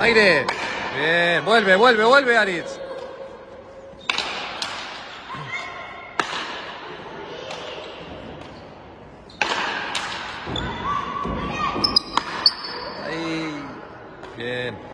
Aire. Bien, vuelve, vuelve, vuelve Aritz. Ahí. Bien.